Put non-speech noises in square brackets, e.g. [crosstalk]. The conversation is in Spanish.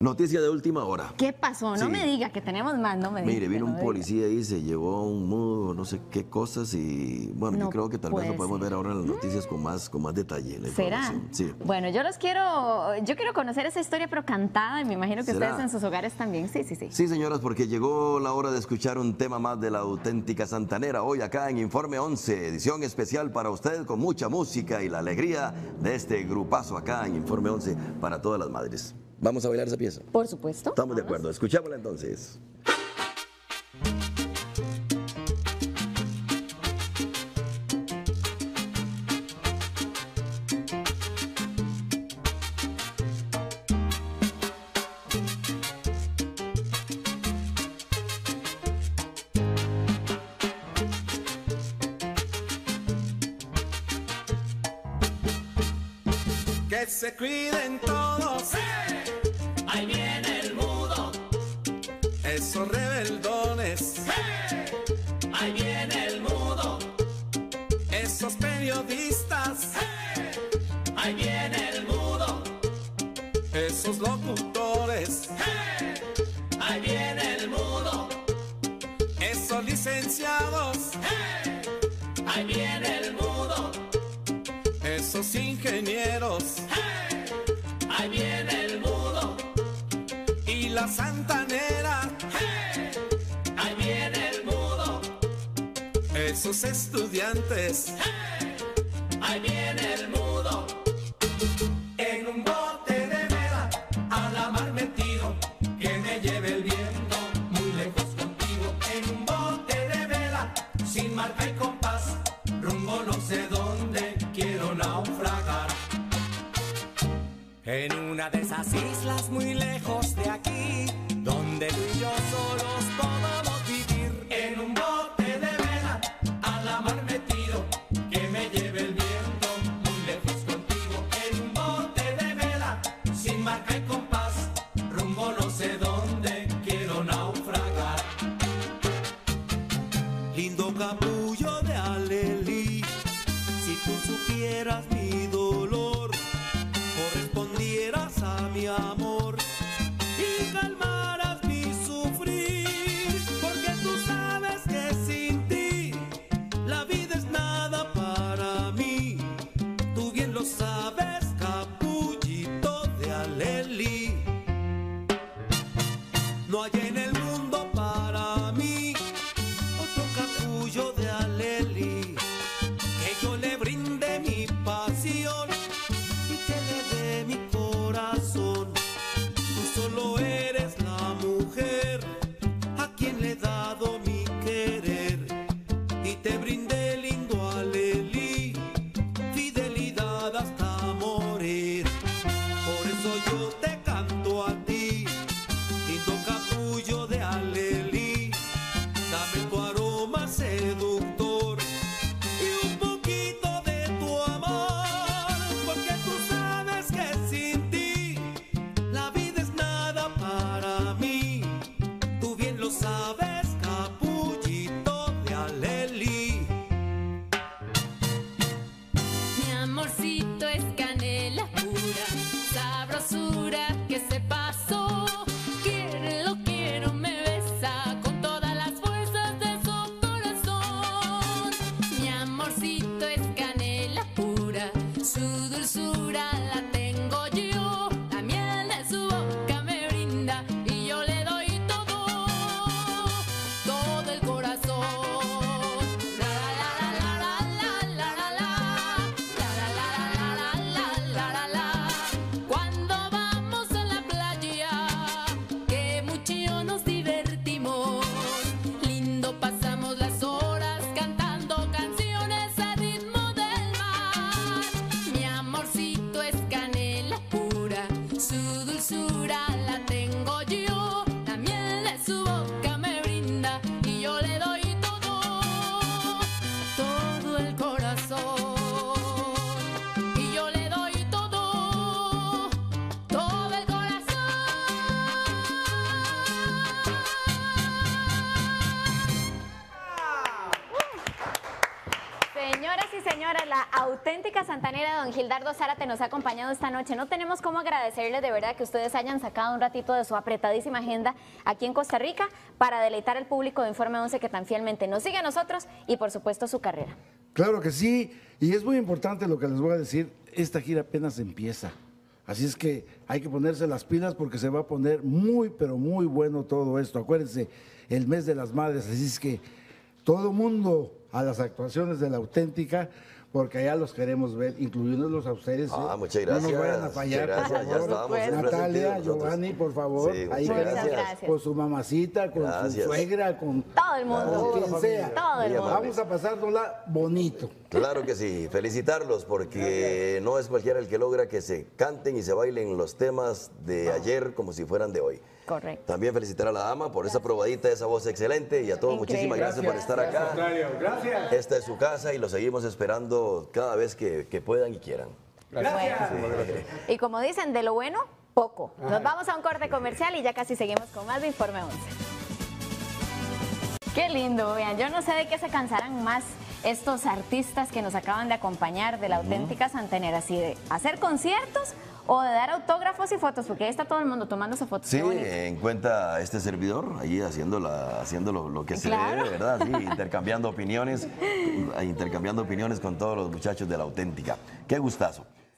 Noticia de última hora. ¿Qué pasó? No Sí. me diga que tenemos más, no me diga. Mire, vino un policía y se llevó un mudo, no sé qué cosas y bueno, yo creo que tal vez lo podemos ser. ver ahora en las noticias con más con más detalle. la ¿Será? Sí. Bueno, yo los quiero, yo quiero conocer esa historia pero cantada y me imagino que ¿Será? ustedes en sus hogares también. Sí, sí, sí. Sí, señoras, porque llegó la hora de escuchar un tema más de la auténtica santanera. Hoy acá en Informe 11, edición especial para usted con mucha música y la alegría de este grupazo acá en Informe 11 para todas las madres. ¿Vamos a bailar esa pieza? Por supuesto. Estamos de acuerdo. Escuchémosla entonces. Que se cuiden todos. Ahí viene el mudo, Esos rebeldones. ahí viene el mudo, Esos periodistas. ahí viene el mudo, Esos locutores. ahí viene el mudo, Esos licenciados. ahí viene el mudo, Esos ingenieros. ahí viene la santanera. ahí viene el mudo, Esos estudiantes. ahí viene el mudo, En un bote de vela. a la mar metido, que me lleve el viento muy lejos contigo, en un bote de vela, sin marca y compás, rumbo no sé dónde, quiero naufragar. En una de esas islas muy lejos de aquí. razmir yo te El corazón. Y yo le doy todo. Todo el corazón. Señoras y señoras, la auténtica santanera, don Gildardo Zárate, nos ha acompañado esta noche. No tenemos cómo agradecerles de verdad que ustedes hayan sacado un ratito de su apretadísima agenda aquí en Costa Rica para deleitar al público de Informe 11 que tan fielmente nos sigue a nosotros y por supuesto su carrera. Claro que sí, y es muy importante lo que les voy a decir, esta gira apenas empieza. Así es que hay que ponerse las pilas porque se va a poner muy, pero muy bueno todo esto. Acuérdense, el mes de las madres, así es que todo mundo a las actuaciones de la auténtica, porque allá los queremos ver, incluyéndolos a ustedes. Ah, ¿eh? muchas gracias. No nos vayan a fallar, Muchas por gracias, ya favor. estábamos siempre Natalia. Giovanni, por favor. Sí, ahí muchas queremos gracias. con su mamacita, con Gracias. su suegra, con Todo el mundo. con quien sea. Todo el mundo. Vamos a pasárnosla bonito. Claro que sí, felicitarlos porque no es cualquiera el que logra que se canten y se bailen los temas de ayer como si fueran de hoy. Correcto. También felicitar a la dama por esa probadita, esa voz excelente y a todos Increíble. muchísimas gracias, por estar acá. Gracias. Esta es su casa y lo seguimos esperando cada vez que, que puedan y quieran. Bueno. [laughs] Y como dicen, de lo bueno, poco. Nos vamos a un corte comercial y ya casi seguimos con más de Informe 11. Qué lindo, vean. Yo no sé de qué se cansarán más estos artistas que nos acaban de acompañar de la auténtica santanera, si de hacer conciertos o de dar autógrafos y fotos, porque ahí está todo el mundo tomándose fotos. Sí, en cuenta este servidor, ahí haciendo, la, haciendo lo, lo que se debe, ¿verdad? Sí, [laughs] intercambiando opiniones, intercambiando opiniones con todos los muchachos de la auténtica. Qué gustazo.